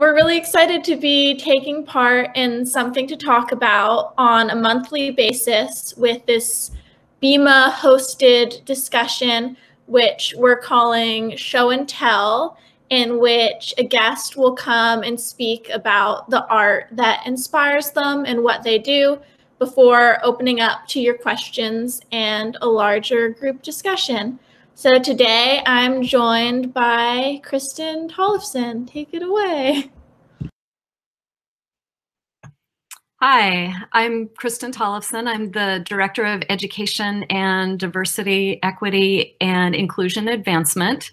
We're really excited to be taking part in something to talk about on a monthly basis with this BIMA hosted discussion, which we're calling Show and Tell, in which a guest will come and speak about the art that inspires them and what they do before opening up to your questions and a larger group discussion. So today I'm joined by Kristin Tollefson. Take it away. Hi, I'm Kristin Tollefson. I'm the Director of Education and Diversity, Equity, and Inclusion Advancement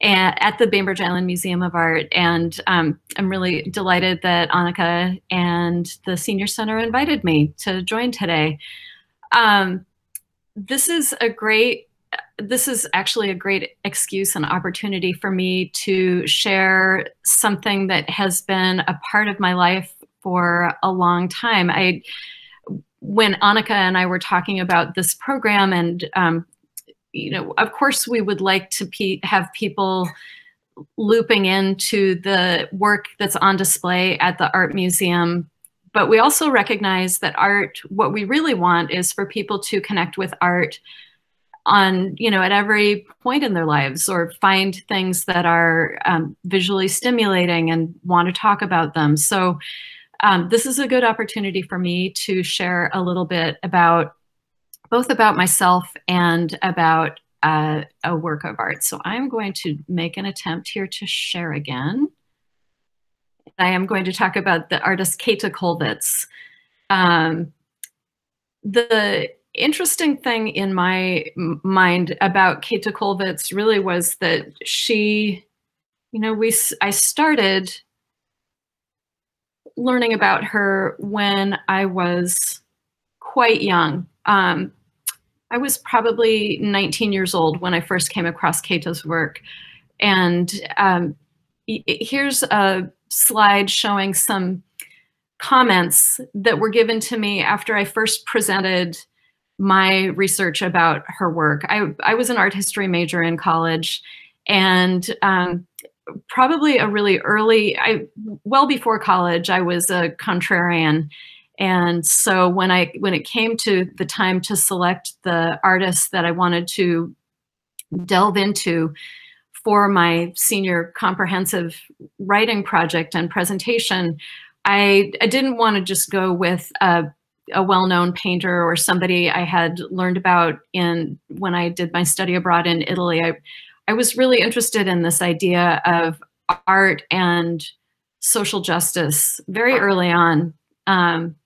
at the Bainbridge Island Museum of Art. And um, I'm really delighted that Anika and the Senior Center invited me to join today. Um, this is a great this is actually a great excuse and opportunity for me to share something that has been a part of my life for a long time. I, when Anika and I were talking about this program, and um, you know, of course, we would like to pe have people looping into the work that's on display at the art museum but we also recognize that art what we really want is for people to connect with art on you know at every point in their lives or find things that are um, visually stimulating and want to talk about them. So um, this is a good opportunity for me to share a little bit about both about myself and about uh, a work of art. So i'm going to make an attempt here to share again. I am going to talk about the artist Käthe Kollwitz um, the interesting thing in my mind about Käthe Kollwitz really was that she, you know, we I started learning about her when I was quite young. Um, I was probably 19 years old when I first came across Käthe's work. And um, here's a slide showing some comments that were given to me after I first presented my research about her work. I, I was an art history major in college and um, probably a really early, I well before college, I was a contrarian. And so when I when it came to the time to select the artists that I wanted to delve into for my senior comprehensive writing project and presentation, I, I didn't want to just go with a a well-known painter or somebody I had learned about in when I did my study abroad in Italy. I, I was really interested in this idea of art and social justice very early on. Um,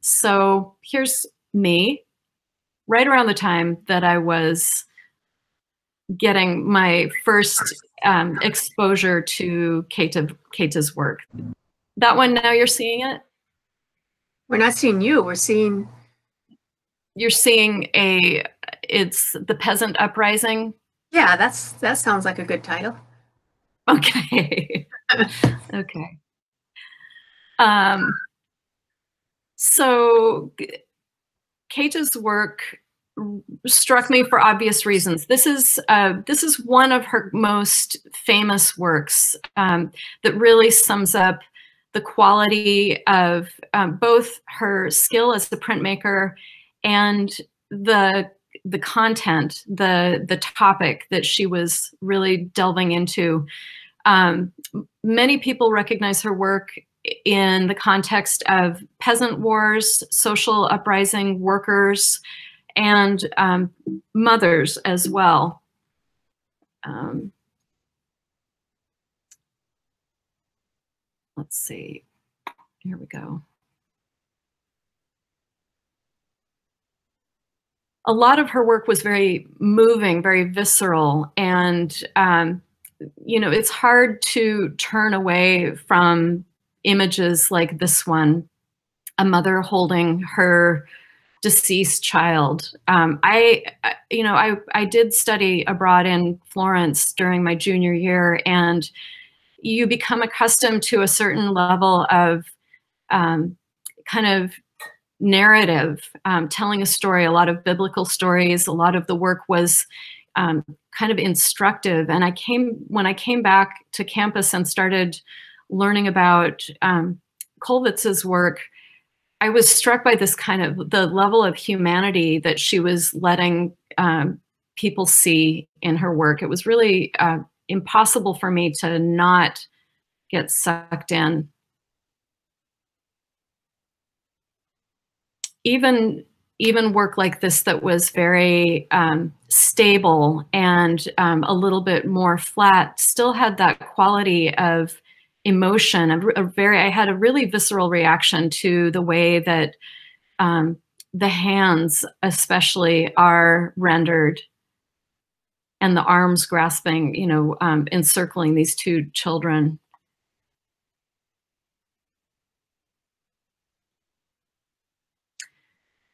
so here's me, right around the time that I was getting my first um, exposure to Käthe, Käthe's work. That one now you're seeing it? We're not seeing you. We're seeing. You're seeing a. It's the peasant uprising. Yeah, that's that sounds like a good title. Okay. okay. Um. So, Käthe's work struck me for obvious reasons. This is uh, this is one of her most famous works um, that really sums up the quality of um, both her skill as the printmaker and the the content, the the topic that she was really delving into. Um, many people recognize her work in the context of peasant wars, social uprising, workers, and um, mothers as well. Um, let's see, here we go. A lot of her work was very moving, very visceral, and um, you know, it's hard to turn away from images like this one, a mother holding her deceased child. Um, I, you know, I, I did study abroad in Florence during my junior year, and you become accustomed to a certain level of um, kind of narrative, um, telling a story, a lot of biblical stories. A lot of the work was um, kind of instructive. And I came, when I came back to campus and started learning about um, Kollwitz's work, I was struck by this kind of the level of humanity that she was letting um, people see in her work. It was really uh, impossible for me to not get sucked in. Even even work like this that was very um, stable and um, a little bit more flat still had that quality of emotion a, a, very i had a really visceral reaction to the way that um, the hands especially are rendered and the arms grasping you know um, encircling these two children.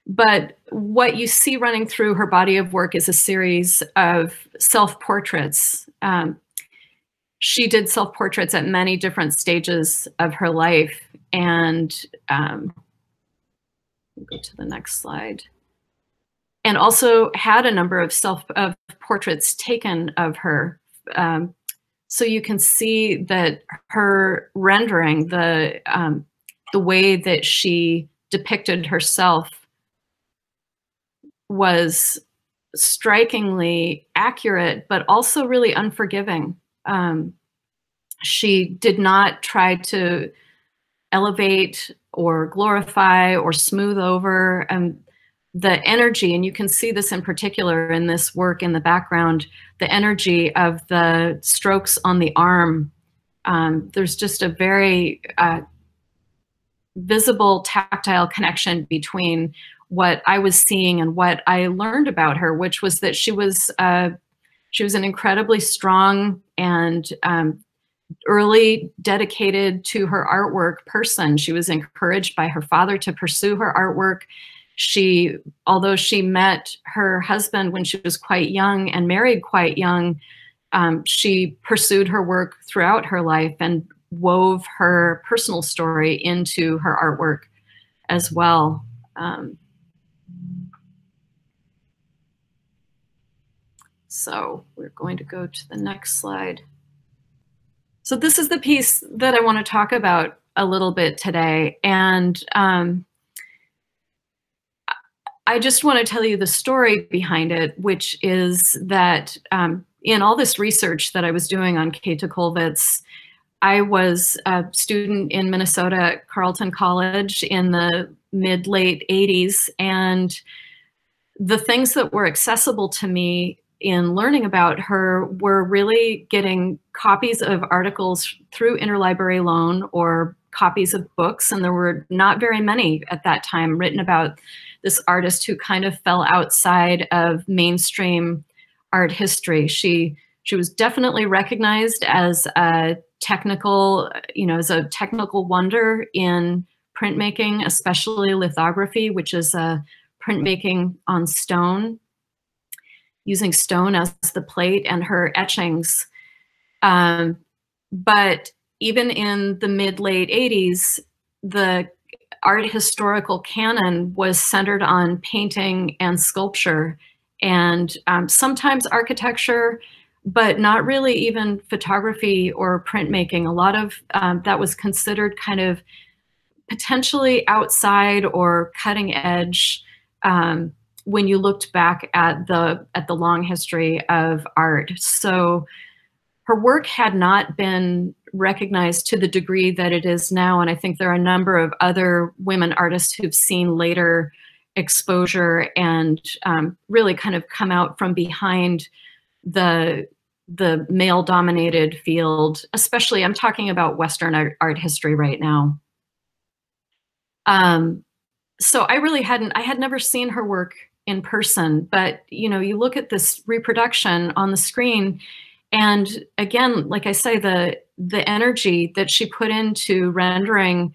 But what you see running through her body of work is a series of self-portraits. Um, she did self-portraits at many different stages of her life and um, go to the next slide and also had a number of self of portraits taken of her um, so you can see that her rendering the um, the way that she depicted herself was strikingly accurate, but also really unforgiving. Um, she did not try to elevate or glorify or smooth over and the energy and you can see this in particular in this work in the background the energy of the strokes on the arm um, there's just a very uh, visible tactile connection between what I was seeing and what I learned about her, which was that she was uh, she was an incredibly strong and um, early dedicated to her artwork person. She was encouraged by her father to pursue her artwork. She, although she met her husband when she was quite young and married quite young, um, she pursued her work throughout her life and wove her personal story into her artwork as well. Um, So we're going to go to the next slide. So this is the piece that I want to talk about a little bit today. And um, I just want to tell you the story behind it, which is that um, in all this research that I was doing on Kate Kollwitz, I was a student in Minnesota at Carleton College in the mid late 80s. And the things that were accessible to me in learning about her were really getting copies of articles through interlibrary loan or copies of books and there were not very many at that time written about this artist who kind of fell outside of mainstream art history she she was definitely recognized as a technical you know as a technical wonder in printmaking especially lithography which is a printmaking on stone using stone as the plate and her etchings. Um, but even in the mid late 80s, the art historical canon was centered on painting and sculpture and um, sometimes architecture, but not really even photography or printmaking. A lot of um, that was considered kind of potentially outside or cutting edge. Um, when you looked back at the at the long history of art. So her work had not been recognized to the degree that it is now. And I think there are a number of other women artists who've seen later exposure and um, really kind of come out from behind the the male dominated field, especially I'm talking about Western art, art history right now. Um, so I really hadn't, I had never seen her work in person but you know you look at this reproduction on the screen and again like i say the the energy that she put into rendering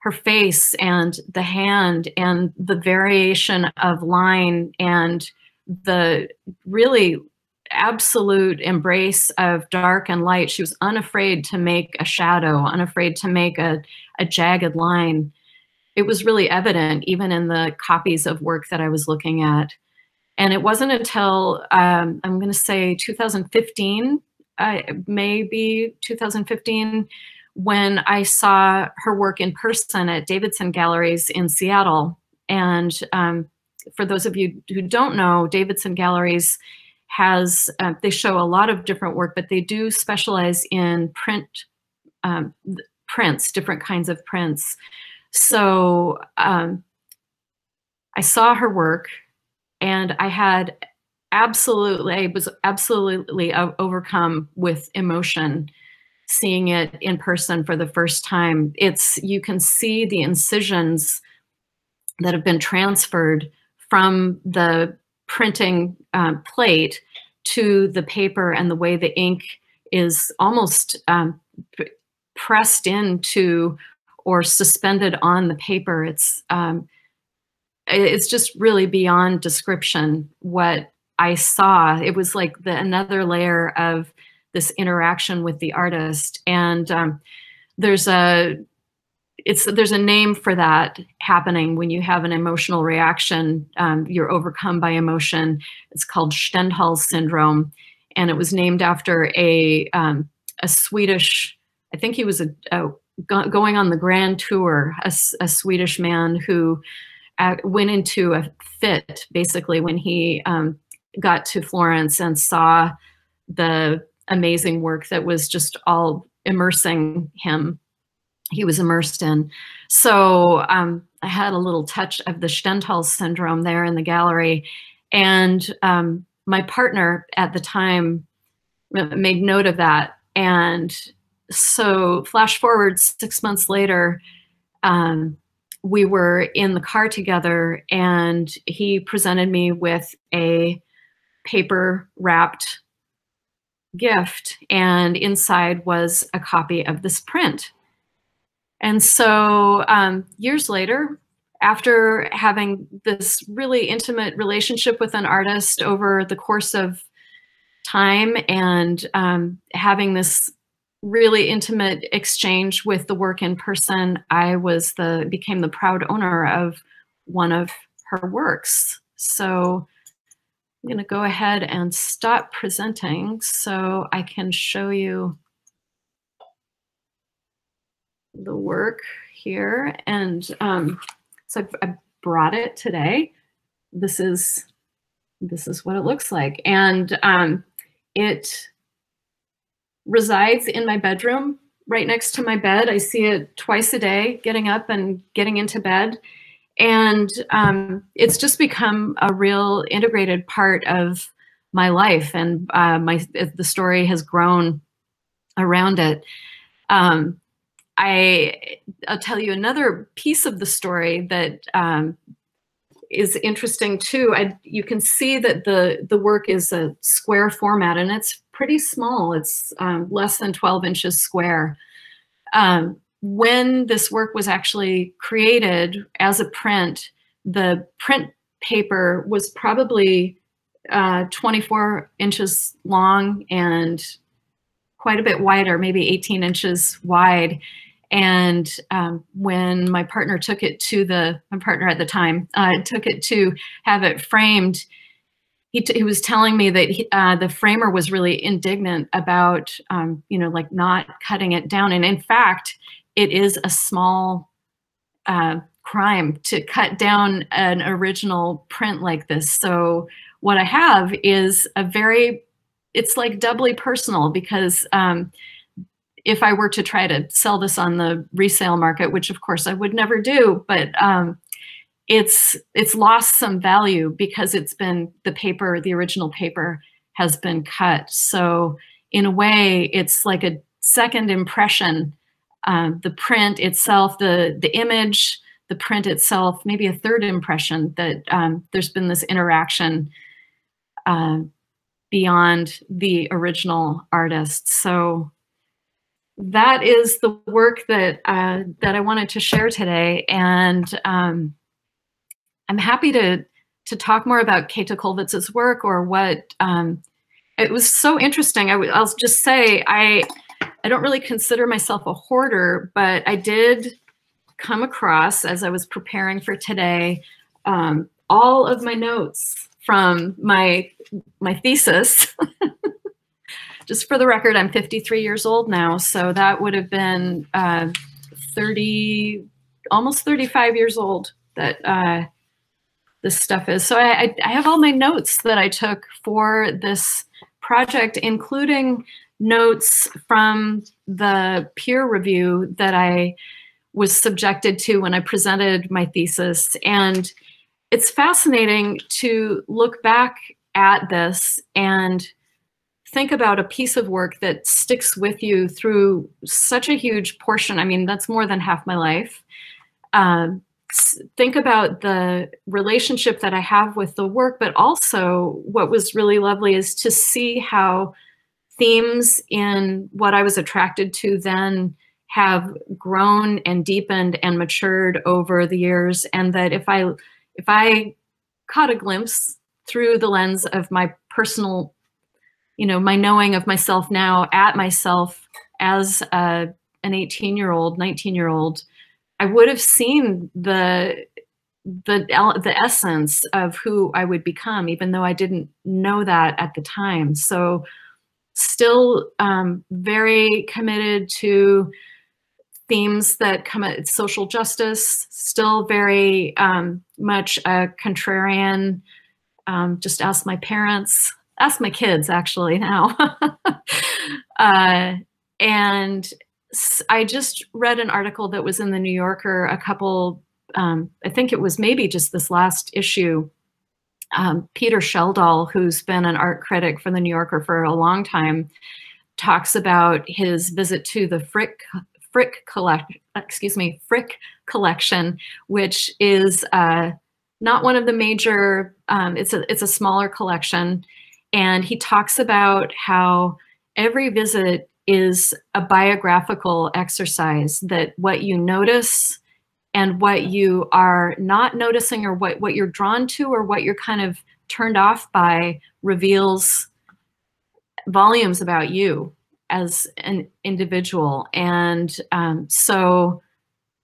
her face and the hand and the variation of line and the really absolute embrace of dark and light she was unafraid to make a shadow unafraid to make a, a jagged line it was really evident even in the copies of work that I was looking at. And it wasn't until um, I'm going to say 2015, uh, maybe 2015, when I saw her work in person at Davidson Galleries in Seattle. And um, for those of you who don't know, Davidson Galleries has, uh, they show a lot of different work, but they do specialize in print, um, prints, different kinds of prints. So um, I saw her work and I had absolutely, I was absolutely overcome with emotion seeing it in person for the first time. It's, you can see the incisions that have been transferred from the printing um, plate to the paper and the way the ink is almost um, pressed into or suspended on the paper. It's um, it's just really beyond description what I saw. It was like the another layer of this interaction with the artist, and um, there's a it's there's a name for that happening when you have an emotional reaction. Um, you're overcome by emotion. It's called Stendhal syndrome, and it was named after a um, a Swedish. I think he was a, a going on the grand tour. A, a Swedish man who uh, went into a fit basically when he um, got to Florence and saw the amazing work that was just all immersing him he was immersed in. So um, I had a little touch of the Stendhal syndrome there in the gallery. And um, my partner at the time made note of that. And so flash forward six months later, um, we were in the car together and he presented me with a paper wrapped gift and inside was a copy of this print. And so um, years later, after having this really intimate relationship with an artist over the course of time and um, having this really intimate exchange with the work in person, I was the became the proud owner of one of her works. So I'm going to go ahead and stop presenting so I can show you the work here. And um, so I, I brought it today. This is this is what it looks like. And um, it resides in my bedroom right next to my bed. I see it twice a day, getting up and getting into bed. And um, it's just become a real integrated part of my life. And uh, my the story has grown around it. Um, I I'll tell you another piece of the story that um, is interesting too. I, you can see that the the work is a square format and it's pretty small. It's um, less than 12 inches square. Um, when this work was actually created as a print, the print paper was probably uh, 24 inches long and quite a bit wider, maybe 18 inches wide. And um, when my partner took it to the, my partner at the time, uh, took it to have it framed, he, he was telling me that he, uh, the framer was really indignant about, um, you know, like not cutting it down. And in fact, it is a small uh, crime to cut down an original print like this. So what I have is a very, it's like doubly personal because um, if I were to try to sell this on the resale market, which of course I would never do, but um, it's it's lost some value because it's been the paper, the original paper has been cut. So in a way, it's like a second impression. Um, the print itself, the the image, the print itself, maybe a third impression that um, there's been this interaction uh, beyond the original artist. So that is the work that uh, that I wanted to share today, and um, I'm happy to to talk more about Käthe Kollwitz's work or what. Um, it was so interesting. I'll just say I I don't really consider myself a hoarder, but I did come across as I was preparing for today um, all of my notes from my my thesis just for the record, I'm 53 years old now, so that would have been uh, 30, almost 35 years old that uh, this stuff is. So I, I have all my notes that I took for this project, including notes from the peer review that I was subjected to when I presented my thesis. And it's fascinating to look back at this and think about a piece of work that sticks with you through such a huge portion. I mean, that's more than half my life. Um, think about the relationship that I have with the work, but also what was really lovely is to see how themes in what I was attracted to then have grown and deepened and matured over the years and that if I if I caught a glimpse through the lens of my personal you know my knowing of myself now at myself as a, an 18 year old 19 year old I would have seen the the the essence of who I would become, even though I didn't know that at the time. So, still um, very committed to themes that come at social justice. Still very um, much a contrarian. Um, just ask my parents, ask my kids actually now, uh, and I just read an article that was in the New Yorker a couple, um, I think it was maybe just this last issue. Um, Peter Schjeldahl, who's been an art critic for the New Yorker for a long time, talks about his visit to the Frick Frick collect, excuse me, Frick collection, which is uh, not one of the major. Um, it's a it's a smaller collection, and he talks about how every visit is a biographical exercise that what you notice and what you are not noticing or what, what you're drawn to or what you're kind of turned off by reveals volumes about you as an individual. And um, so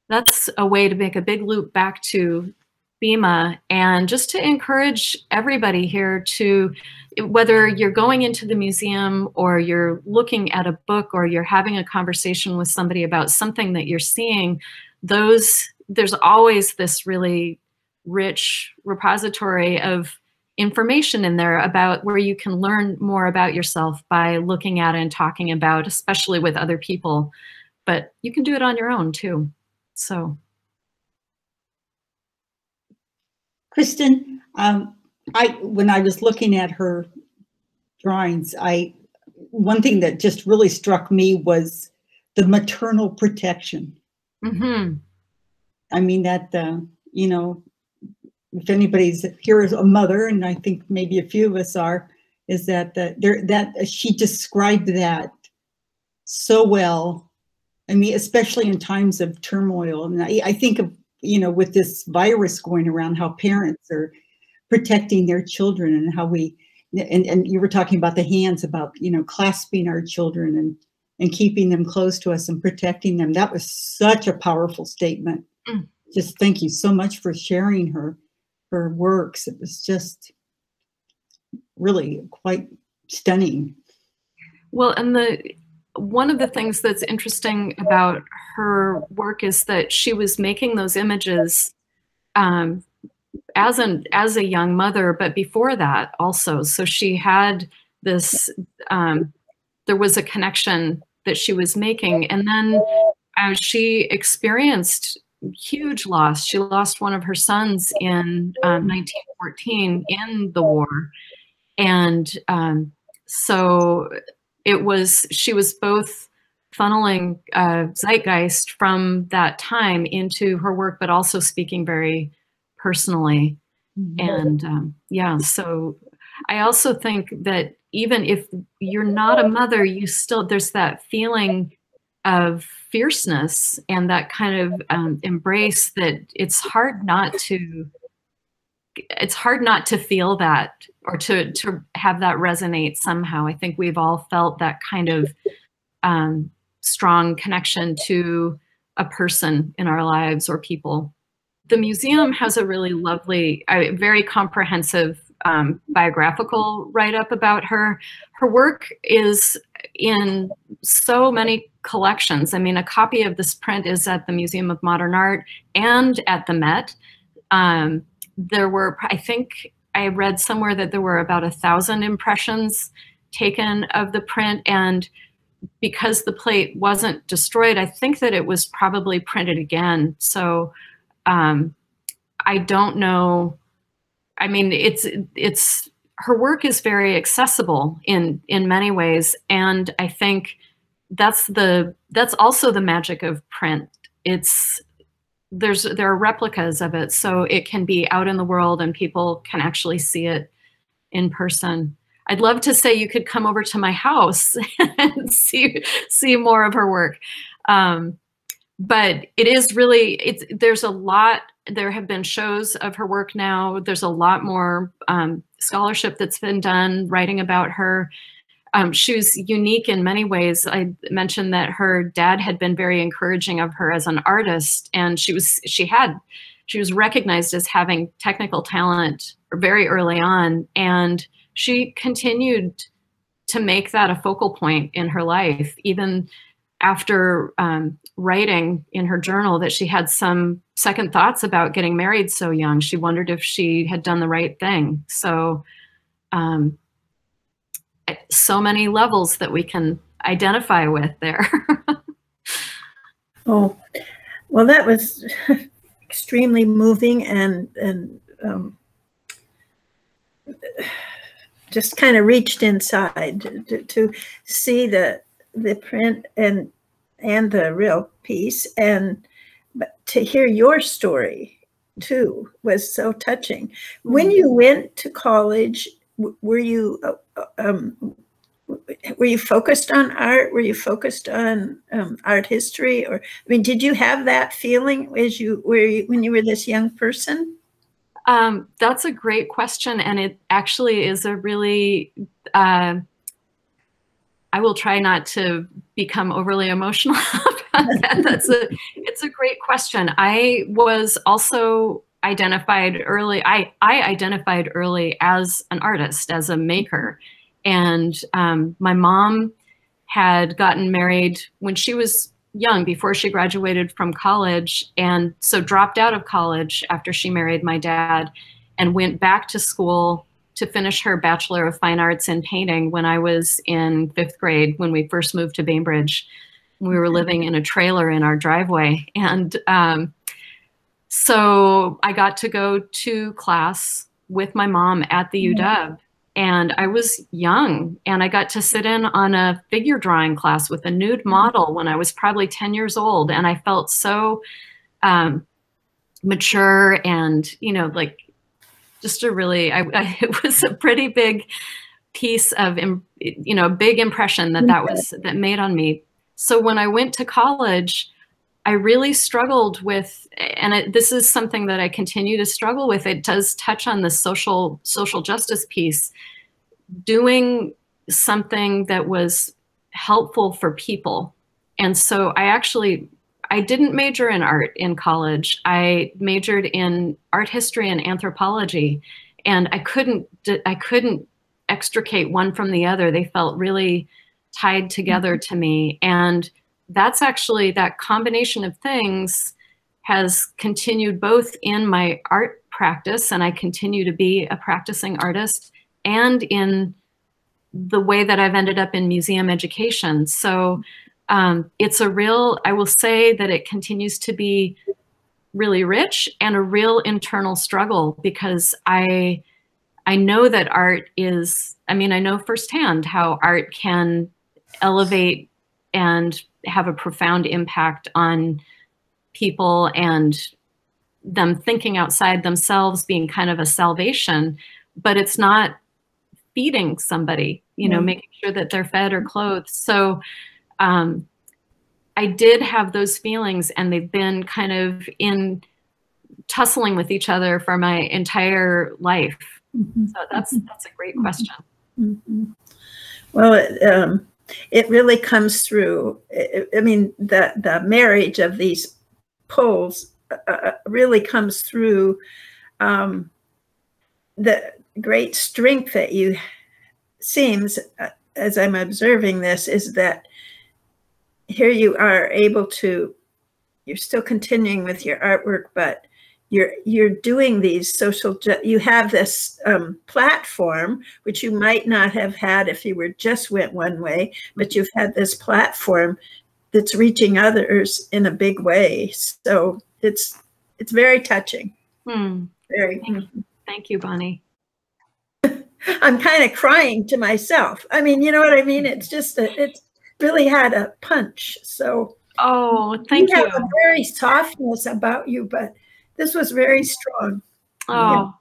that's a way to make a big loop back to BIMA and just to encourage everybody here to whether you're going into the museum or you're looking at a book or you're having a conversation with somebody about something that you're seeing, those there's always this really rich repository of information in there about where you can learn more about yourself by looking at and talking about, especially with other people. But you can do it on your own too. So. Kristin, um, I when I was looking at her drawings, I one thing that just really struck me was the maternal protection. Mm-hmm. I mean that uh, you know, if anybody's here is a mother, and I think maybe a few of us are, is that the, there that she described that so well. I mean, especially in times of turmoil, and I, I think of you know with this virus going around, how parents are protecting their children and how we and, and you were talking about the hands about you know clasping our children and and keeping them close to us and protecting them. That was such a powerful statement. Mm. just thank you so much for sharing her her works. It was just really quite stunning. Well and the one of the things that's interesting about her work is that she was making those images um, as an as a young mother, but before that also. So she had this. Um, there was a connection that she was making, and then as she experienced huge loss, she lost one of her sons in um, 1914 in the war, and um, so it was. She was both funneling uh, zeitgeist from that time into her work, but also speaking very personally. Mm-hmm. And um, yeah, so I also think that even if you're not a mother, you still, there's that feeling of fierceness and that kind of um, embrace that it's hard not to it's hard not to feel that or to to have that resonate somehow i think we've all felt that kind of um, strong connection to a person in our lives or people the museum has a really lovely, uh, very comprehensive um, biographical write-up about her. Her work is in so many collections. I mean, a copy of this print is at the Museum of Modern Art and at the Met. Um, there were, I think, I read somewhere that there were about a thousand impressions taken of the print, and because the plate wasn't destroyed, I think that it was probably printed again. So um, I don't know. I mean, it's it's her work is very accessible in in many ways, and I think that's the that's also the magic of print. It's there's there are replicas of it, so it can be out in the world and people can actually see it in person. I'd love to say you could come over to my house and see see more of her work. Um, but it is really it's there's a lot there have been shows of her work now there's a lot more um, scholarship that's been done writing about her um, she was unique in many ways i mentioned that her dad had been very encouraging of her as an artist and she was she had she was recognized as having technical talent very early on and she continued to make that a focal point in her life even after um, writing in her journal that she had some second thoughts about getting married so young. She wondered if she had done the right thing. So, um, so many levels that we can identify with there. oh, well, that was extremely moving and and um, just kind of reached inside to, to see the the print and and the real piece and but to hear your story too was so touching when you mm-hmm. went to college were you uh, uh, um, were you focused on art were you focused on um, art history or i mean did you have that feeling as you were you, when you were this young person um, that's a great question and it actually is a really uh, I will try not to become overly emotional that. That's a it's a great question. I was also identified early. I I identified early as an artist, as a maker, and um, my mom had gotten married when she was young, before she graduated from college, and so dropped out of college after she married my dad, and went back to school to finish her Bachelor of Fine Arts in painting when I was in fifth grade when we first moved to Bainbridge. We were living in a trailer in our driveway. And um, so I got to go to class with my mom at the mm-hmm. UW. And I was young and I got to sit in on a figure drawing class with a nude mm-hmm. model when I was probably 10 years old. And I felt so um, mature and, you know, like just a really, I, I, it was a pretty big piece of, you know, big impression that that mm-hmm. was, that made on me. So when I went to college, I really struggled with, and it, this is something that I continue to struggle with. It does touch on the social social justice piece. Doing something that was helpful for people, and so I actually I didn't major in art in college. I majored in art history and anthropology, and I couldn't I couldn't extricate one from the other. They felt really tied together mm-hmm. to me, and that's actually that combination of things has continued both in my art practice, and I continue to be a practicing artist, and in the way that I've ended up in museum education. So um, it's a real, I will say that it continues to be really rich and a real internal struggle because I, I know that art is, I mean, I know firsthand how art can elevate and have a profound impact on people and them thinking outside themselves being kind of a salvation, but it's not feeding somebody, you know, mm. making sure that they're fed or clothed. So um, I did have those feelings, and they've been kind of in tussling with each other for my entire life. Mm-hmm. So that's mm-hmm. that's a great mm-hmm. question. Mm-hmm. Well, um, it really comes through. I mean, the the marriage of these poles uh, uh, really comes through um, the great strength that you seems uh, as I'm observing this is that here you are able to, you're still continuing with your artwork, but you're you're doing these social. You have this um, platform which you might not have had if you were just went one way, but you've had this platform that's reaching others in a big way. So it's it's very touching. Hmm. Very. Thank, thank you, Bonnie. I'm kind of crying to myself. I mean, you know what I mean? It's just a, it's really had a punch. So Oh, thank you, you. have a very softness about you, but this was very strong. Oh,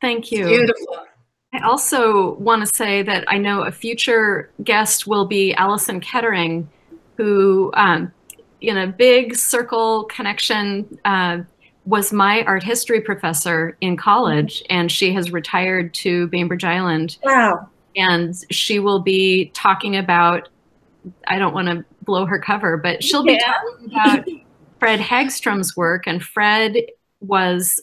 thank you. Beautiful. I also want to say that I know a future guest will be Allison Kettering, who, um, in a big circle connection, uh, was my art history professor in college, and she has retired to Bainbridge Island. Wow. And she will be talking about, I don't want to blow her cover, but she'll be talking about Fred Hagstrom's work. And Fred was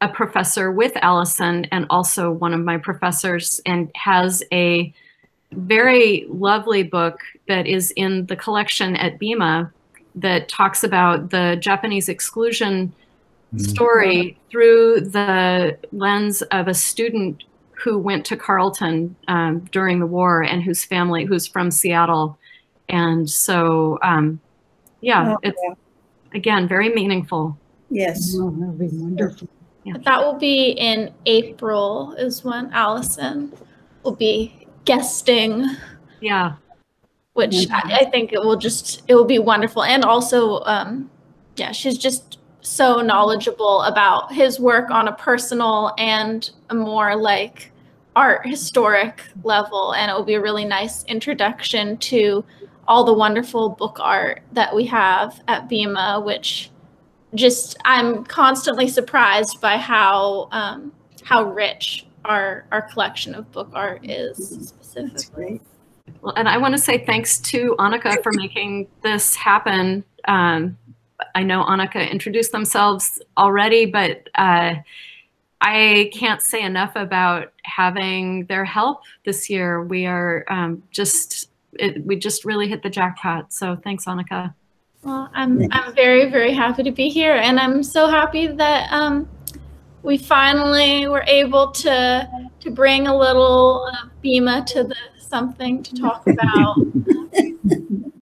a professor with Allison and also one of my professors and has a very lovely book that is in the collection at BIMA that talks about the Japanese exclusion story through the lens of a student who went to Carleton um, during the war and whose family, who's from Seattle. And so, um, yeah, Oh, it's again very meaningful. Yes. Oh, that'd be wonderful. That will be in April, is when Allison will be guesting, Yeah. which I, I think it will just it will be wonderful. And also, um, yeah, she's just so knowledgeable about his work on a personal and a more like art historic level, and it will be a really nice introduction to all the wonderful book art that we have at BIMA, which just I'm constantly surprised by how um, how rich our our collection of book art is That's specifically. great. Well, and I want to say thanks to Anika for making this happen. Um, I know Anika introduced themselves already, but uh, I can't say enough about having their help this year. We are um, just, it, we just really hit the jackpot. So thanks, Anika. Well, I'm I'm very very happy to be here, and I'm so happy that um, we finally were able to to bring a little uh, BIMA to the something to talk about.